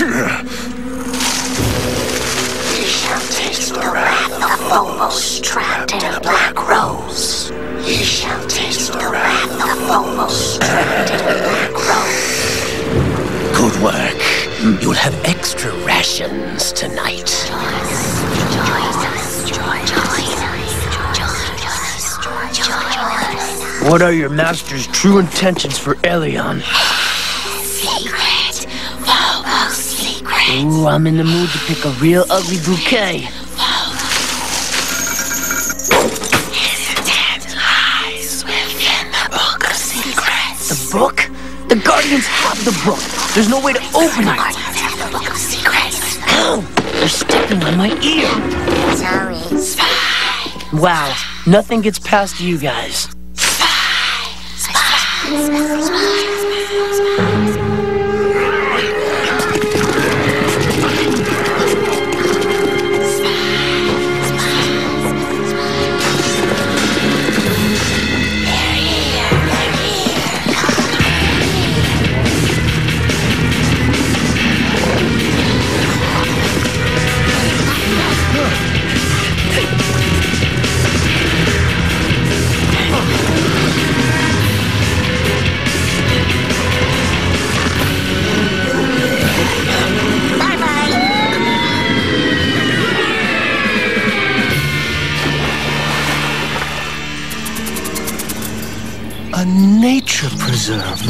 We shall taste the wrath of Phobos trapped in a black rose. We shall taste the wrath of Phobos trapped in a black rose. Good work. You'll have extra rations tonight. What are your master's true intentions for Elyon? Ooh, I'm in the mood to pick a real ugly bouquet. The book. The Guardians have the book. There's no way to open it. The book of secrets. Ow! You're stepping on my ear. Sorry. Spy. Wow, nothing gets past you guys. A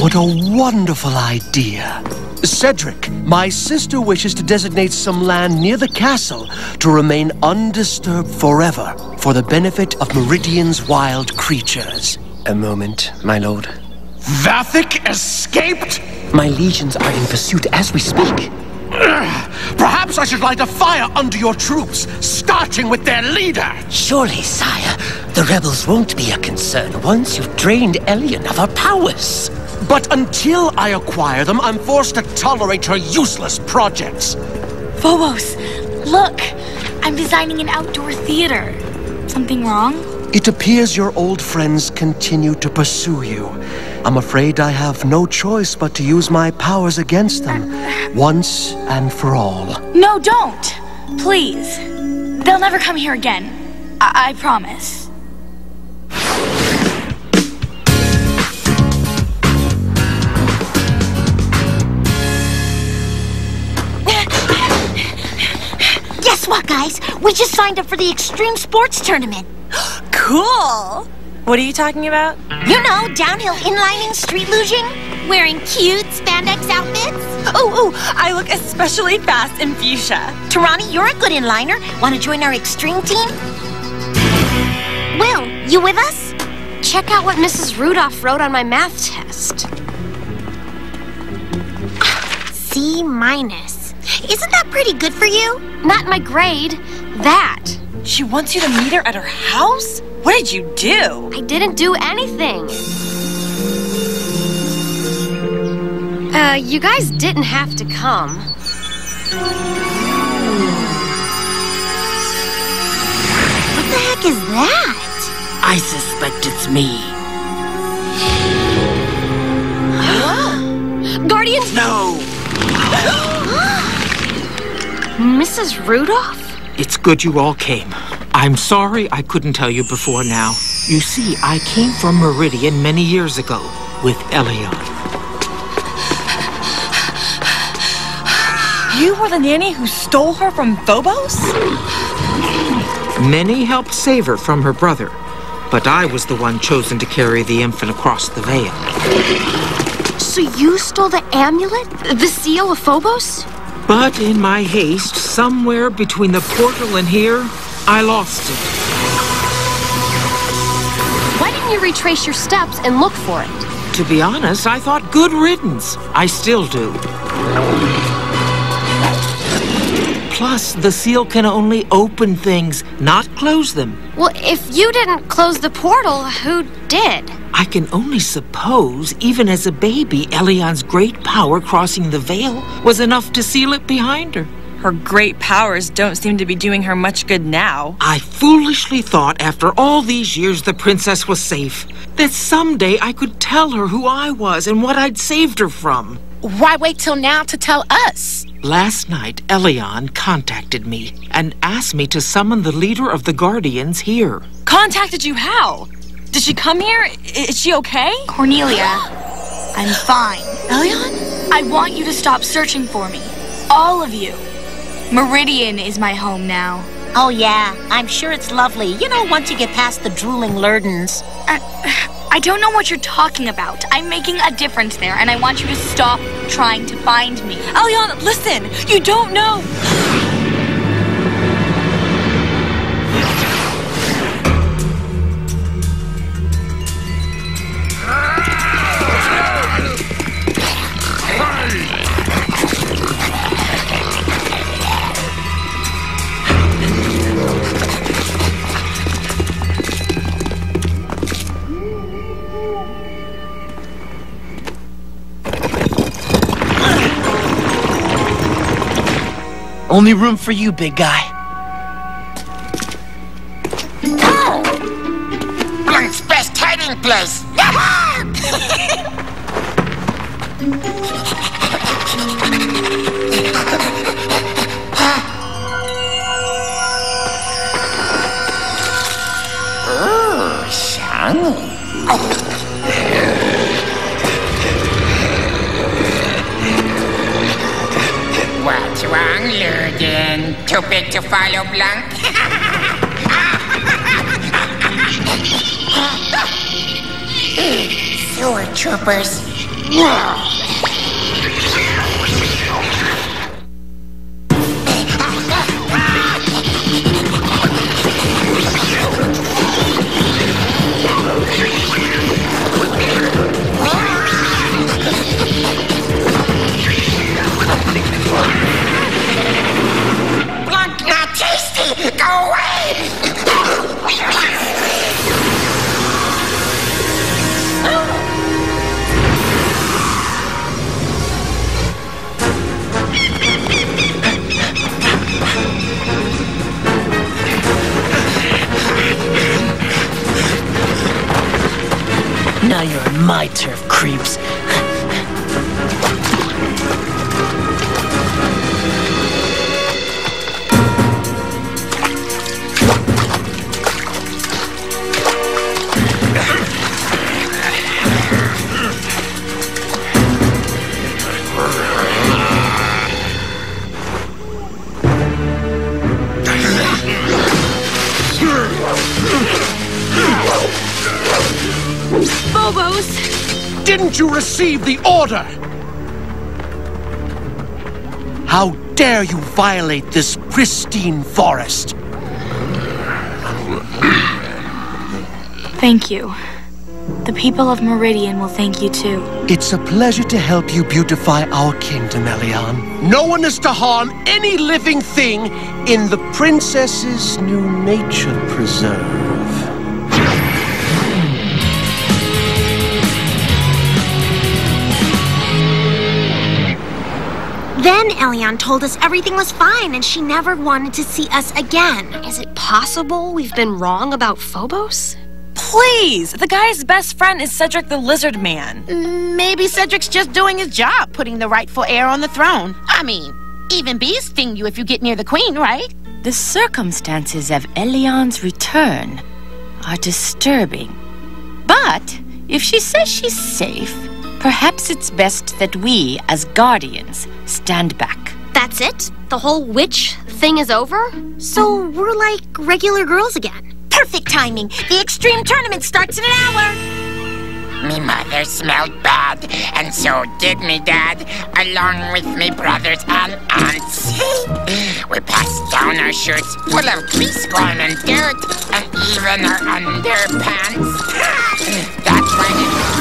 What a wonderful idea. Cedric, my sister wishes to designate some land near the castle to remain undisturbed forever for the benefit of Meridian's wild creatures. A moment, my lord. Vathek escaped? My legions are in pursuit as we speak. Perhaps I should light a fire under your troops, starting with their leader. Surely, sire, the rebels won't be a concern once you've drained Elyon of her powers. But until I acquire them, I'm forced to tolerate her useless projects. Phobos, look! I'm designing an outdoor theater. Something wrong? It appears your old friends continue to pursue you. I'm afraid I have no choice but to use my powers against them, once and for all. No, don't! Please. They'll never come here again. I, I promise. Guess what, guys? We just signed up for the Extreme Sports Tournament. Cool! What are you talking about? You know, downhill inlining, street luging, wearing cute spandex outfits. Oh, oh, I look especially fast in fuchsia. Taranee, you're a good inliner. Want to join our extreme team? Will, you with us? Check out what Mrs. Rudolph wrote on my math test. C minus. Isn't that pretty good for you? Not my grade. That. She wants you to meet her at her house? What did you do? I didn't do anything. Uh, you guys didn't have to come. What the heck is that? I suspect it's me. Guardians? No! Mrs. Rudolph? It's good you all came. I'm sorry I couldn't tell you before now. You see, I came from Meridian many years ago with Elyon. You were the nanny who stole her from Phobos? Many helped save her from her brother, but I was the one chosen to carry the infant across the veil. So you stole the amulet? The seal of Phobos? But in my haste, somewhere between the portal and here, I lost it. Why didn't you retrace your steps and look for it? To be honest, I thought good riddance. I still do. Plus, the seal can only open things, not close them. Well, if you didn't close the portal, who did? I can only suppose, even as a baby, Elyon's great power crossing the veil was enough to seal it behind her. Her great powers don't seem to be doing her much good now. I foolishly thought after all these years the princess was safe. That someday I could tell her who I was and what I'd saved her from. Why wait till now to tell us? Last night, Elyon contacted me and asked me to summon the leader of the Guardians here. Contacted you how? Did she come here? Is she okay? Cornelia, I'm fine. Elyon? I want you to stop searching for me. All of you. Meridian is my home now. Oh, yeah. I'm sure it's lovely. You know, once you get past the drooling Lurdens. Uh, I, I don't know what you're talking about. I'm making a difference there, and I want you to stop trying to find me. Elyon, listen! You don't know! Only room for you, big guy. Blunk's best hiding place. oh, shiny. Lurden? Too big to follow Blunk? Sewer troopers. Phobos! Didn't you receive the order? How dare you violate this pristine forest? Thank you. The people of Meridian will thank you too. It's a pleasure to help you beautify our kingdom, Elyon. No one is to harm any living thing in the Princess's new nature preserve. Then Elyon told us everything was fine and she never wanted to see us again. Is it possible we've been wrong about Phobos? Please! The guy's best friend is Cedric the Lizard Man. Maybe Cedric's just doing his job, putting the rightful heir on the throne. I mean, even bees sting you if you get near the queen, right? The circumstances of Elyon's return are disturbing. But if she says she's safe, perhaps it's best that we, as guardians, stand back. That's it? The whole witch thing is over? So we're like regular girls again. Perfect timing. The extreme tournament starts in an hour. Me mother smelled bad, and so did me dad, along with me brothers and aunts. we passed down our shirts full of grease, grime, and dirt, and even our underpants. That's when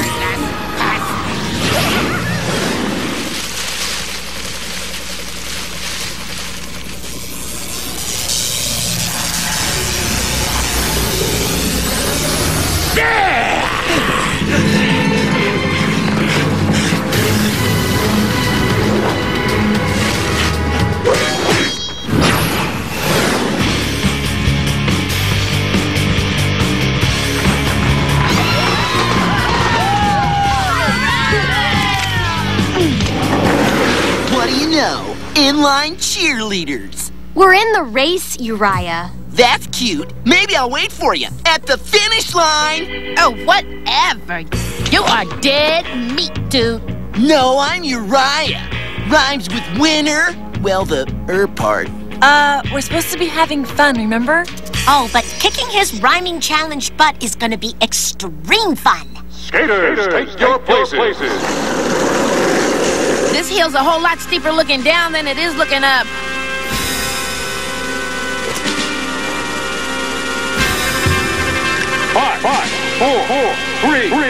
What do you know? Inline cheerleaders. We're in the race, Uriah. That's cute. Maybe I'll wait for you at the finish line. Oh, whatever. You are dead meat, dude. No, I'm Uriah. Rhymes with winner. Well, the er part. Uh, we're supposed to be having fun, remember? Oh, but kicking his rhyming challenge butt is gonna be extreme fun. Skaters, take, your places. This hill's a whole lot steeper looking down than it is looking up. Five, five, four, four, three, three,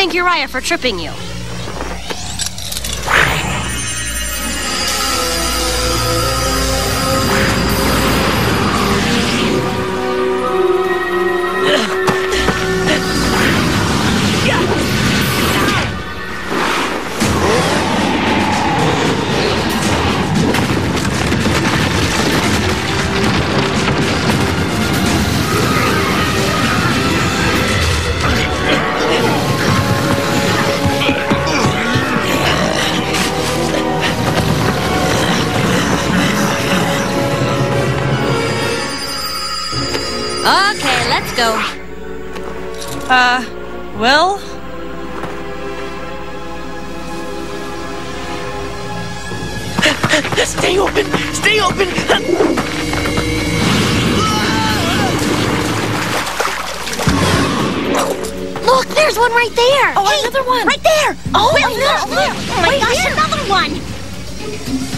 thank Uriah for tripping you. Go. Uh, well, Stay open. Stay open. Look, there's one right there. Oh, another one. Right there. Oh, Wait, my look, gosh, look. look. Oh my Right gosh, here. another one.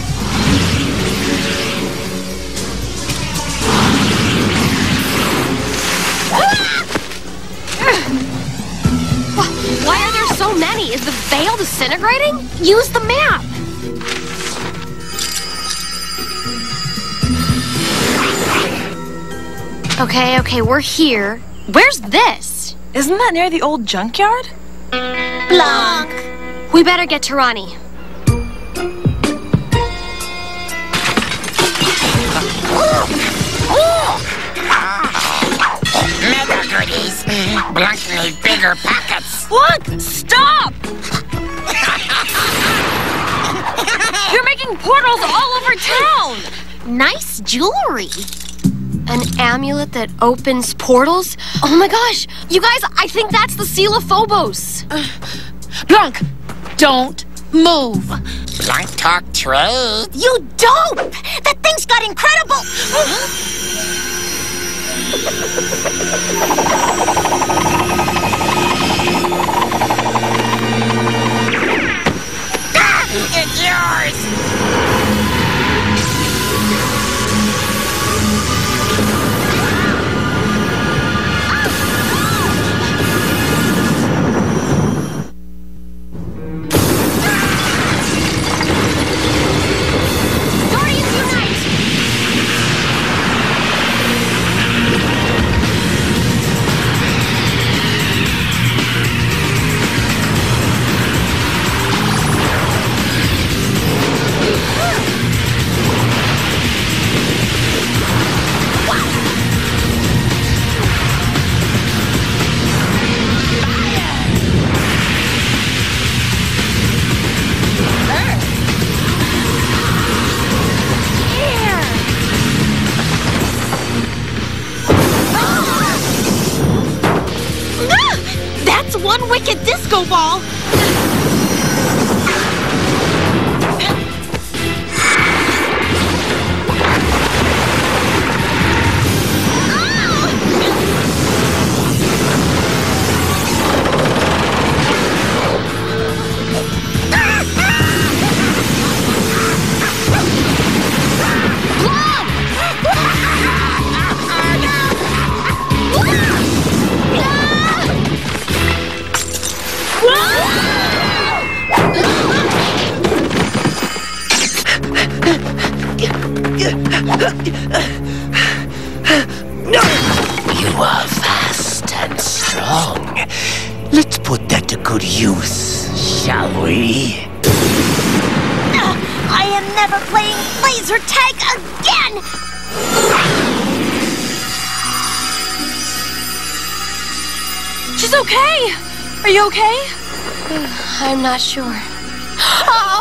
So many? Is the veil disintegrating? Use the map. Okay, okay, we're here. Where's this? isn't that near the old junkyard? Blunk. We better get to Ronnie. Mega goodies. Blunk need bigger pockets. What? Stop! You're making portals all over town. Nice jewelry. An amulet that opens portals? Oh my gosh! You guys, I think that's the seal of Phobos. Blunk, don't move. Blunk talk trade. You dope! That thing's got incredible. Ah, yours! Disco ball. You are fast and strong. Let's put that to good use, shall we? Uh, I am never playing laser tag again! She's okay! Are you okay? I'm not sure. Ah!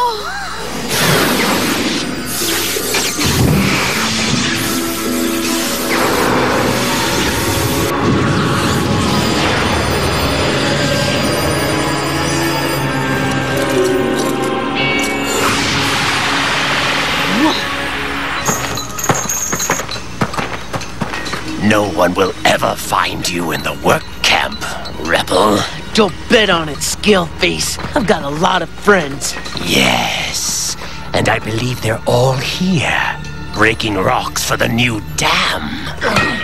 One will ever find you in the work camp, rebel. Don't bet on it, scale face. I've got a lot of friends. Yes, and I believe they're all here, breaking rocks for the new dam.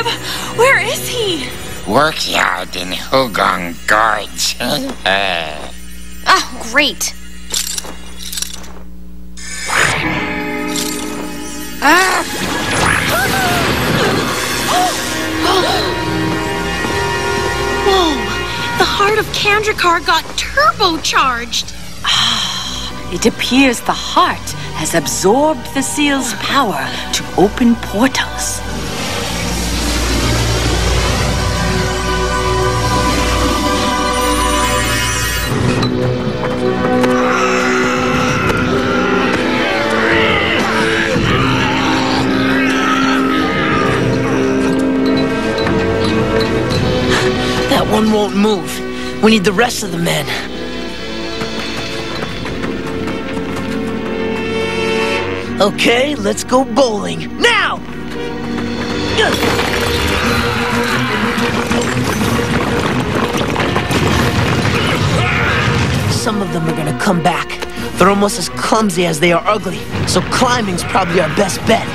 Caleb, where is he? Workyard in Hugong Gorge. Oh, great. Ah. Whoa! The heart of Kandrakar got turbocharged. Ah, it appears the heart has absorbed the seal's power to open portals. One won't move. We need the rest of the men. Okay, let's go bowling. Now! Some of them are gonna come back. They're almost as clumsy as they are ugly, so climbing's probably our best bet.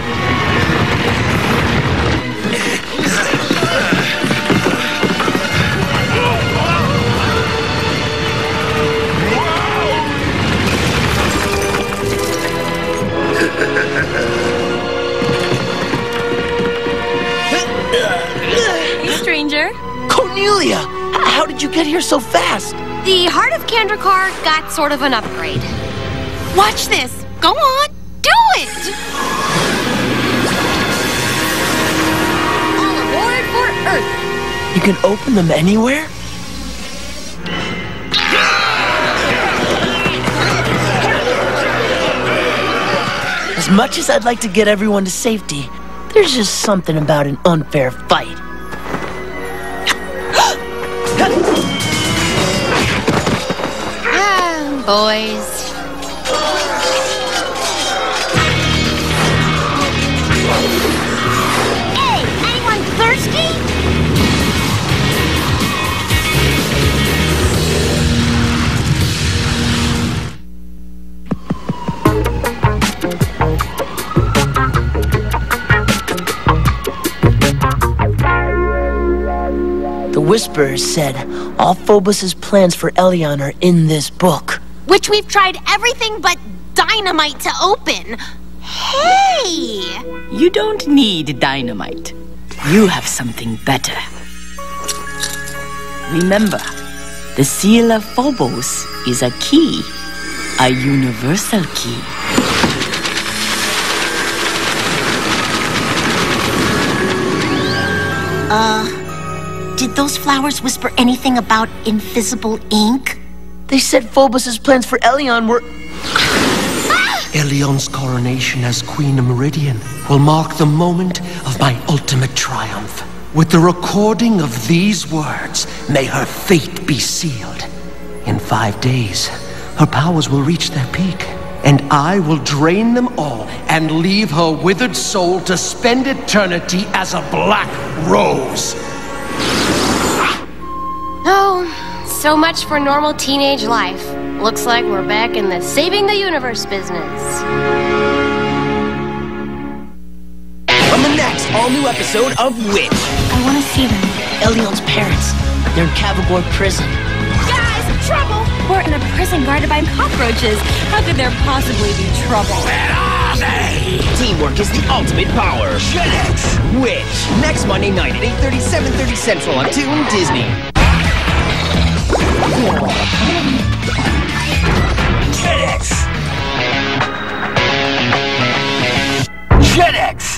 You get here so fast? The Heart of Kandrakar got sort of an upgrade. Watch this. Go on. do it! All aboard for Earth! You can open them anywhere? As much as I'd like to get everyone to safety, there's just something about an unfair fight. Boys. Hey, anyone thirsty? The Whisperer said all Phobos's plans for Elyon are in this book. Which we've tried everything but dynamite to open. Hey! You don't need dynamite. You have something better. Remember, the seal of Phobos is a key, a universal key. Uh, did those flowers whisper anything about invisible ink? They said Phobos's plans for Elyon were. Elyon's coronation as Queen of Meridian will mark the moment of my ultimate triumph. With the recording of these words, may her fate be sealed. In five days, her powers will reach their peak, and I will drain them all and leave her withered soul to spend eternity as a black rose. So much for normal teenage life. Looks like we're back in the saving the universe business. On the next all-new episode of Witch. I want to see them. Elyon's parents. They're in Cavagor prison. Guys, trouble! We're in a prison guarded by cockroaches. How could there possibly be trouble? Teamwork is the ultimate power. FedEx. Witch. Next Monday night at 8.30, 7.30 Central on Toon Disney. TEDx! TEDx!